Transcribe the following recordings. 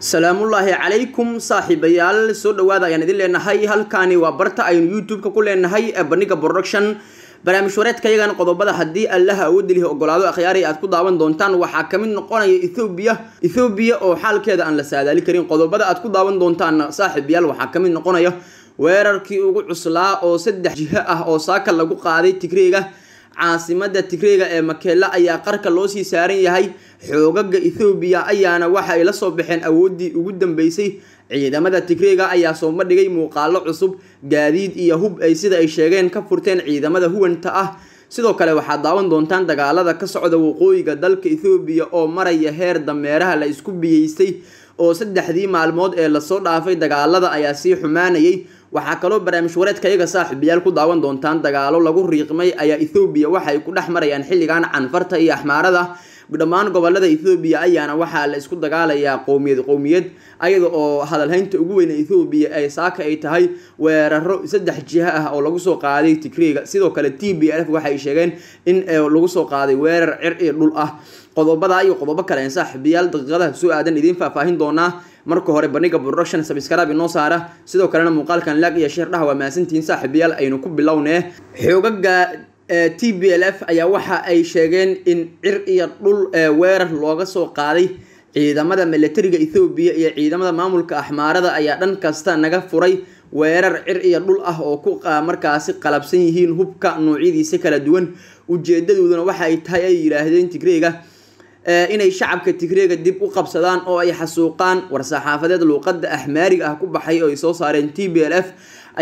salaamullaahi calaykum saaxiibayaal. Soo dhawaada ayaan idin leenahay halkaani waa barta aynu youtube-ka ku leenahay ee bandhiga production. Barnaamij wareedkayagan qodobada haddii allaha awoodda ogolaado akhyaari aad ku daawan doontaan waxaa ka mid noqonaya ethoobiya ethoobiya oo xaalkeeda aan la saadaali karin qodobada aad ku daawan doontaan saaxiibayaal waxaa ka mid noqonaya weerarkii ugu cuslaa oo saddex jiho ah oo saaka lagu qaaday tigreega caasimada tigreega ee makeela ayaa qarka loo sii saaran yahay. Xoogaga ethoobiya ayaana waxa ay la soo baxeen awooddii ugu dambeysay. Ciidamada tigreega ayaa soo bandhigay muuqaalo cusub gaadiid iyo hub ay sida ay sheegeen ka furteen ciidamada huwanta ah. Sidoo kale waxaad daawan doontaan dagaalada ka socda waqooyiga dalka ethoobiya oo maraya heer dameeraha la isku biyeystay oo saddexdii maalmood ee la soo dhaafay dagaalada ayaa sii xumaanayay waxaa kaloo barnaamij wareedka iyaga saaxiibayaal ku daawan doontaan dagaalo lagu riiqmay ayaa ethoobiya waxay ku dhex marayaan xilligan canfarta iyo axmaarada dhammaan gobollada ethoobiya ayaana waxaa la isku dagaalayaa qowmiyad qowmiyad ayada oo hadalhaynta ugu weyna ethoobiya ee saaka ay tahay weeraro saddex jiha ah oo lagu soo qaaday tigreega sidoo kale t b f waxay sheegeen in lagu soo qaaday weerar cir iyo dhul ah. Qodobada iyo qodobo kale saaxiibayaal daqiiqadaha soo aadan idiin faahfaahin doonaa. Marka hore bandhiga production sabskrab inoo saara. Sidoo kalena muuqaalkan laag iyo sheer dhaha waa mahadsantihiin saaxiibayaal aynu ku bilownee. Xoogaga t b l f ayaa waxa ay sheegeen in cir iyo dhul weerar looga soo qaaday ciidamada milatariga ethoobiya iyo ciidamada maamulka axmaarada ayaa dhan kasta naga furay weerar cir iyo dhul ah oo ku markaasi qalabsan yihiin hubka noocyadiisa kala duwan. Ujeedadooduna waxa ay tahay ay yidhaahdeen tigreega inay shacabka tigreega dib u qabsadaan oo ay xasuuqaan war-saxaafadeed luuqada axmaariga ah ku baxay oo ay soo saareen t b l f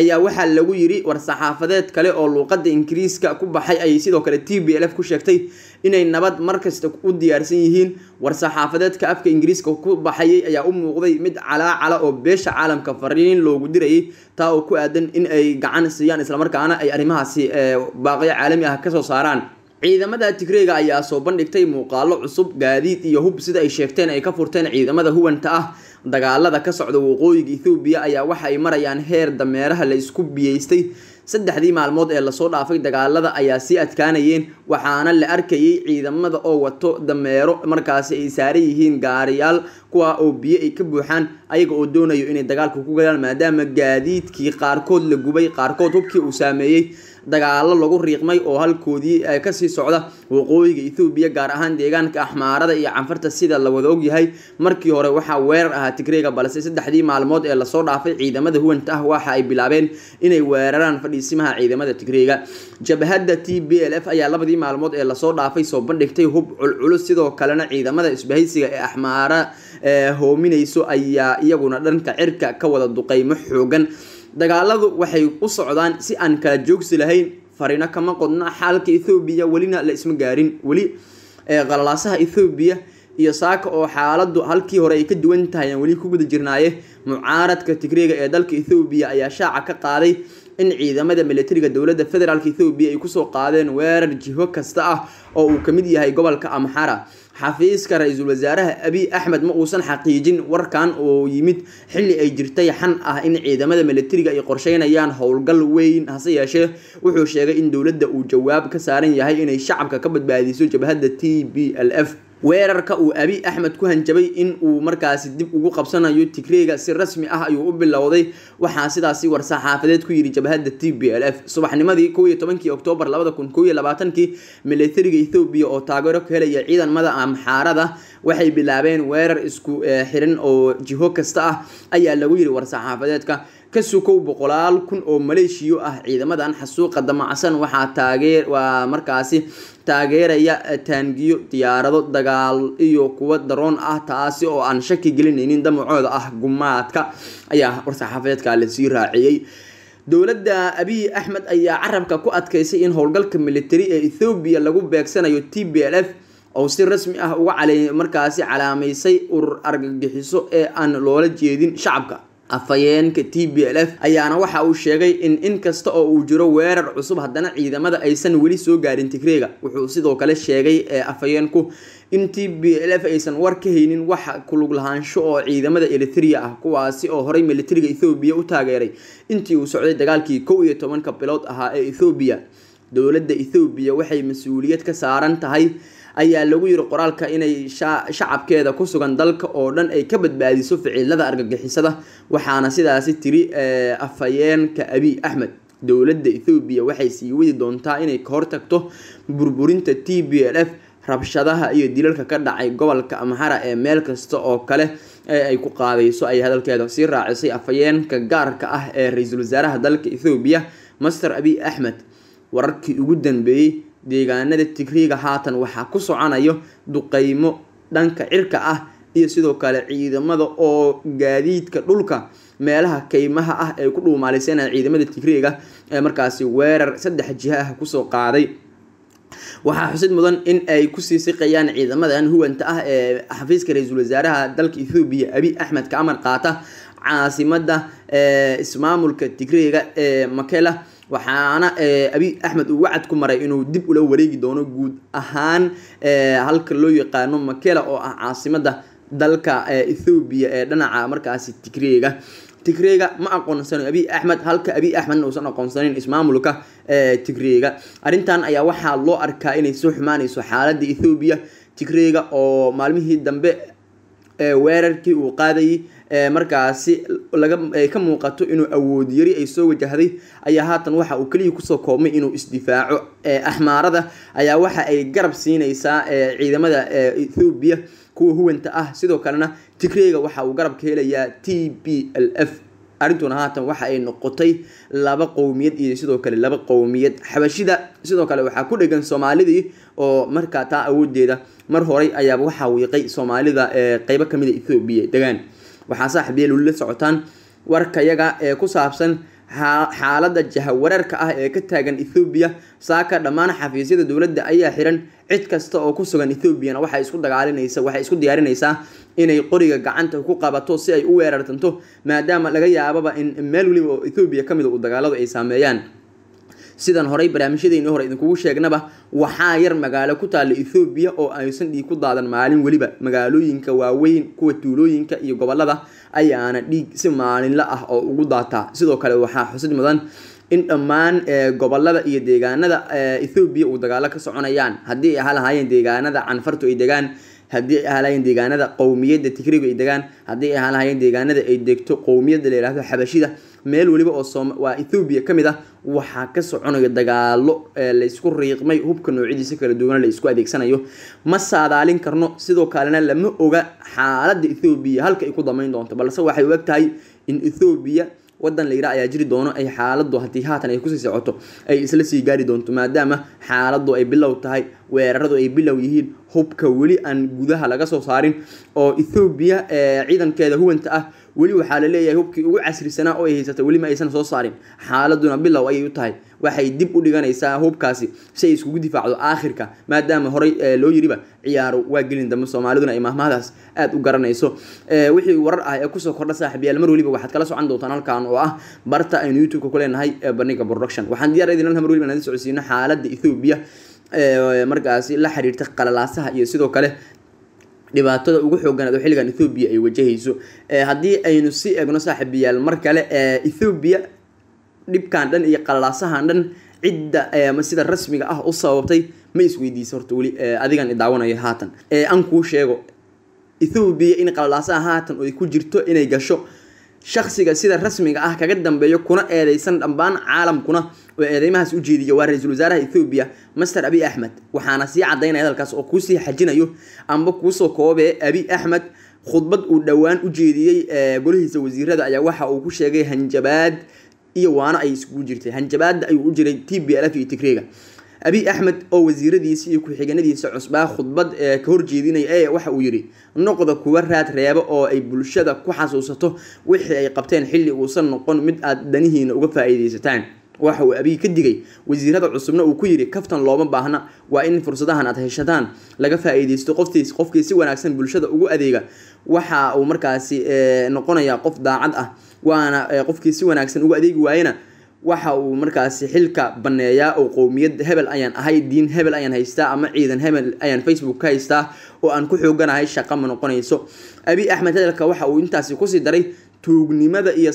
ayaa waxaa lagu yiri war-saxaafadeed kale oo luuqada ingiriiska ku baxay ayay sidoo kale t b l f ku sheegtay inay nabad markasta u diyaarsan yihiin. War-saxaafadeedka afka ingiriiska ku baxayay ayaa u muuqday mid calaacala oo beesha caalamka fariin loogu dirayay taa oo ku aadan in ay gacan siiyaan islamarkaana ay arrimahaasi baaqyo caalami ah ka soo saaraan. Ciidamada tigreega ayaa soo bandhigtay muuqaalo cusub gaadiid iyo hub sida ay sheegteen ay ka furteen ciidamada huwanta ah dagaalada ka socda waqooyiga ethoobiya ayaa waxa ay marayaan heer dameeraha la isku biyeystay. Saddexdii maalmood ee la soo dhaafay dagaalada ayaa sii adkaanayeen waxaana la arkayay ciidamada oo wato dameero markaasi ay saaran yihiin gaariyaal kuwa oo biyo ay ka buuxaan ayaga oo doonayo inay dagaalka ku galaan maadaama gaadiidkii qaarkood la gubay qaarkood hubkii uu saameeyey dagaalo lagu riiqmay oo halkoodii ka sii socda waqooyiga ethoobiya gaar ahaan deegaanka axmaarada iyo canfarta sida la wada ogyahay. Markii hore waxaa weerar ahaa tigreega balse saddexdii maalmood ee la soo dhaafay ciidamada huwanta ah waxa ay bilaabeen inay weeraraan fadhiisimaha ciidamada tigreega. Jabhadda t b l f ayaa labadii maalmood ee la soo dhaafay soo bandhigtay hub culculus sidoo kalena ciidamada isbahaysiga ee axmaara hoominayso ayaa iyaguna dhanka cirka ka wada duqeymo xoogan dagaaladu waxay u socdaan si aan kala joogsi lahayn. Farino kama qodna xaalka ethoobiya welina la isma gaarin. Weli qalalaasaha ethoobiya iyo saaka oo xaaladu halkii hore ay ka duwan tahay aan weli ku guda jirnaaye mucaaradka tigreega ee dalka ethoobiya ayaa shaaca ka qaaday in ciidamada milatariga dowladda federaalk ethoobiya ay ku soo qaadeen weerar jiho kasta ah oo uu ka mid yahay gobolka amxara xafiiska ra'iisul wasaaraha abiy axmed ma uusan xaqiijin warkan oo yimid xilli ay jirtay xan ah in ciidamada milatariga ay qorsheynayaan howlgal weyn. Hase yeeshee wuxuu sheegay in dowladda uu jawaab ka saaran yahay inay shacabka ka badbaadiso jabhadda t b l f weerarka uu abiy axmed ku hanjabay in uu markaasi dib ugu qabsanayo tigreega si rasmi ah ayuu u bilowday. Waxaa sidaasi war-saxaafadeed ku yidhi jabhadda t b l f. Subaxnimadii kow iyo tobankii oktoobar labada kun milatariga ethoobiya oo taageero ka helaya ciidamada amxaarada waxay bilaabeen weerar isku xiran oo jiho kasta ah ayaa lagu yidhi war-saxaafadeedka ka sukow boqolaal kun oo maleeshiyo ah ciidamadan xasuuqa damacsan waxaa taageer waa markaasi taageeraya taangiyo diyaarado dagaal iyo kuwa daroon ah taasi oo aan shaki gelinaynin damacooda ah gumaadka ayaa war-saxaafadeedka la sii raaciyey dowladda abiy axmed ayaa carabka ku adkaysay in howlgalka militari ee ethoobiya lagu beegsanayo t b l f oo si rasmi ah uga markaasi calaamaysay urur argagixiso ee aan loola jeedin shacabka afhayeenka t b l f ayaana waxa uu sheegay in in kasta oo uu jiro weerar cusub haddana ciidamada aysan weli soo gaarin tigreega. Wuxuu sidoo kale sheegay afhayeenku in t b l f aysan war ka haynin wax kulug lahaansho oo ciidamada eritrea ah kuwaasi oo horey militariga ethoobiya u taageeray. Intii uu socday dagaalkii kow iyo tobanka bilood ahaa ee ethoobiya dowladda ethoobiya waxay mas'uuliyad ka saaran tahay. Ayaa lagu yiri qoraalka inay shacabkeeda ku sugan dalka oo dhan ay ka badbaadiso ficilada argagixisada. Waxaana sidaasi tiri afhayeenka abiy axmed dowladda ethoobiya waxay sii wadi doontaa inay ka hortagto burburinta t b l f rabshadaha iyo dilalka ka dhacay gobolka amhara ee meel kasta oo kale ee ay ku qaadayso ay hadalkeeda sii raacisay. Afhayeenka gaarka ah ee ra'iisul wasaaraha dalka ethoobiya master abiy axmed wararkii ugu dambeeyey deegaanada tigriiga haatan waxaa ku soconayo duqeymo dhanka cirka ah iyo sidoo kale ciidamada oo gaadiidka dhulka meelaha keymaha ah ee ku dhuumaalisana ciidamada tigriiga ee markaasi weerar saddex jiha ah ku soo qaaday. Waxaa xusid mudan in ay ku sii siqayaan ciidamadan huwanta ah ee xafiiska ra'iisul wasaaraha dalka ethoobiya abiy axmed ka amar qaata caasimada ismaamulka tigreega ee makela waxaana abiy axmed uu wacad ku maray inuu dib ula wareegi doono guud ahaan halka loo yaqaano makela oo ah caasimada dalka ethoobiya ee dhinaca markaasi tigreega. Tigreega ma aqoonsano abiy axmed halka abiy axmedna uusan aqoonsanin ismaamulka tigreega. Arrintan ayaa waxaa loo arkaa inay soo xumaanayso xaaladda ethoobiya tigreega oo maalmihii dambe weerarkii uu qaadayay markaasi ka muuqato inuu awood yari ay soo wajahday ayaa haatan waxa uu keliya ku soo koobmay inuu isdifaaco. Axmaarada ayaa waxa ay garab siinaysaa ciidamada ethoobiya kuwa huwanta ah. Sidoo kalena tigreega waxa uu garab ka helayaa t b l f arrintuna haatan waxa ay noqotay laba qowmiyad iyo sidoo kale laba qowmiyad. Xabashida sidoo kale waxaa ku dhegan soomaalidii oo markaa taa awoodeeda mar horay ayaaba waxaa wiiqay soomaalida qeybo ka mid a ethoobiya degaan waxaa saaxiibyeel weli la socotaan warkayaga ee ku saabsan xaaladda jahawareerka ah ee ka taagan ethoobiya saaka dhammaan xafiisyada dowladda ayaa xiran cid kasta oo ku sugan ethoobiana waxay isku dagaalinaysa waxay isku diyaarinaysaa inay qoriga gacanta ku qabato si ay u weerartanto maadaama laga yaababa in meel weliba oo ethoobiya ka mid a uu dagaaladu ay saameeyaan sidan horey barnaamijyadeeni hore idinkugu sheegnaba waxaa yar magaalo ku taalla ethoobiya oo aysan dhiig ku daadan maalin weliba. Magaalooyinka waaweyn kuwa tuulooyinka iyo gobollada ayaana dhiig si maalinla ah oo ugu daataa sidoo kale waxaa xusid mudan in dhammaan gobollada iyo deegaanada ethoobiya uu dagaalo ka soconayaan. Haddii ay ahaa lahaayeen deegaanada canfartu ay degaan haddii ay ahaa lahaayeen deegaanada qowmiyadda tigrigu ay degaan haddii ay ahaa lahaayeen deegaanada ay degto qowmiyadda la yihahdo xabashida meel weliba oo soom waa ethoobiya ka mid ah waxaa ka soconaya dagaalo laysku riiqmay hubka noocyadiisa kala duwana la isku adeegsanayo. Ma saadaalin karno sidoo kalena lama oga xaaladda ethoobiya halka ay ku damayn doonto balse waxay u eg tahay in ethoobiya wadan la yidhaha ayaa jiri doono ay xaaladu haddii haatan ay ku sii socoto ay isla sii gaari doonto maadaama xaaladu ay bilow tahay weeraradu ay bilow yihiin hubka weli aan gudaha laga soo saarin oo ethoobiya ciidankeeda huwanta ah weli waxaa la leeyahay hubkii ugu casrisanaa oo ay haysata weli ma aysan soo saarin. Xaaladuna bilow ayay u tahay. Waxay dib u dhiganaysaa hubkaasi si ay iskugu difaacdo aakhirka maadaama horey loo yiriba ciyaaro waa gelin dambe soomaaliduna ay mahmahdaas aada u garanayso. Wixii warar ah ee ku soo kordha saaxiibyaal mar weliba waxaad kala socon doontaan halkan oo ah barta aynu youtube-ka ku leenahay baniga production. Waxaan diyaar idin mar weliba inaan socodsiino xaaladda ethoobiya markaasi la xiriirta qalalaasaha iyo sidoo kale dhibaatada ugu xooganaad oo xilligan ethoobiya ay wajahayso. Haddii aynu si eegno saaxiibayaal mar kale ethoobiya dhibkan dhan iyo qalalaasahan dhan cidda sida rasmiga ah u sababtay ma isweydiisa horta weli adigan idaawanayo haatan. Aan kuu sheego ethoobiya in qalalaasaha haatan ay ku jirto inay gasho shaksiga sida rasmiga ah kaga dambeeyo kuna eedeysan dhammaan caalamkuna oo eedeymahaas u jeediya waa ra'iisul wasaaraha ethoobiya master abiy axmed waxaana sii cadaynaya hadalkaas oo kuusii xajinayo amba kuusoo koobee abiy axmed khudbad uu dhowaan u jeediyey golihiisa wasiirada ayaa waxa uu ku sheegay hanjabaad iyo waano ay iskugu jirtay. Hanjabaada ayuu u jiray t b l f iyo tigreega abiy axmed oo wasiiradiisa iyo ku-xiganadiisa cusbaa khudbad ee ka horjeedinaya ee waxa uu yidhi noqda kuwa raad reebo oo ay bulshada ku xasuusato wixii ay qabteen xilli uusan noqon mid aad danihiina uga faa-iideysataan waxa uu abiy ka digay wasiirada cusubna uu ku yidhi kaftan looma baahna waa in fursadahan aad heshataan laga faa-iideysto qoftiis qofkii si wanaagsan bulshada ugu adeega waxa uu markaasi noqonayaa qof daacad ah waana qofkii si wanaagsan ugu adeegi waayena waxa uu markaasi xilka baneeyaa oo qowmiyad hebel ayaan ahay diin hebel ayaan haystaa ama ciidan hebel ayaan facebook ka haystaa oo aan ku xooganahay shaqa ma noqonayso. Abiy axmed hadalka waxa uu intaasi ku sii daray tuugnimada iyo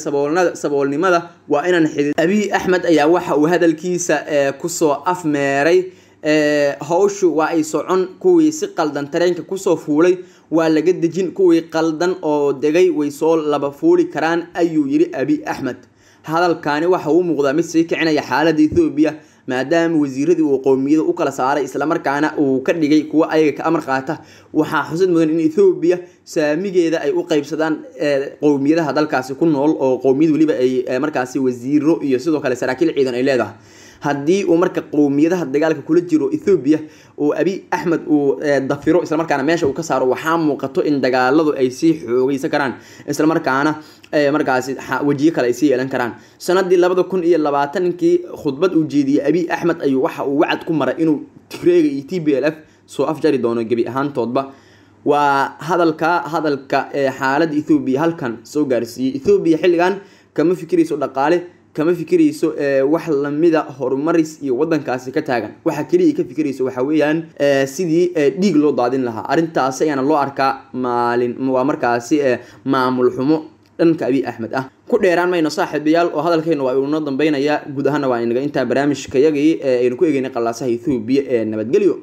saboolnimada waa inaan xidid abiy axmed ayaa waxa uu hadalkiisa ku soo afmeeray hawshu waa ay socon kuwii si qaldan tareenka ku soo fuulay waa laga dejin kuwii qaldan oo degay way soo laba fuuli karaan ayuu yidhi abi axmed hadalkaani waxa uu muuqdaa mid sii kicinaya xaaladda ethoobiya maadaama wasiiradii uu qowmiyada u kala saaray islamarkaana uu ka dhigay kuwa ayaga ka amar qaata. Waxaa xusid mudan in ethoobiya saamigeeda ay u qeybsadaan qowmiyadaha dalkaasi ku nool oo qowmiyad weliba ay markaasi wasiiro iyo sidoo kale saraakiil ciidan ay leedahay haddii uu marka qowmiyadaha dagaalka kula jiro ethoobiya oo abi axmed uu dafiro islamarkaana meesha uu ka saaro waxaa muuqato in dagaaladu ay sii xoogeysan karaan islamarkaana markaasi wejiyo kale ay sii yeelan karaan. Sanadii labada kun iyo labaatankii khudbad uu jeediyey abi axmed ayuu waxa uu wacad ku maray inuu tigreega iyo t b l f soo afjari doono gebi ahaantoodba. Waa hadalka hadalka xaaladda ethoobiya halkan soo gaarsiiyey. Ethoobiya xilligan kama fikirayso dhaqaale kama fikirayso wax lamida horumaris iyo wadankaasi ka taagan. Waxa keliya ka fikirayso waxa weeyaan sidii dhiig loo daadin lahaa. Arrintaasi ayaana loo arkaa maalin waa markaasi maamul xumo dhanka abi axmed ah. Ku dheeraan mayno saaxiibayaal oo hadalkayna waa inoo dambeynaya guud ahaana waa inaga intaa barnaamijkayagii aynu ku egeynay qallaasaha ethoobiya ee nabadgelyo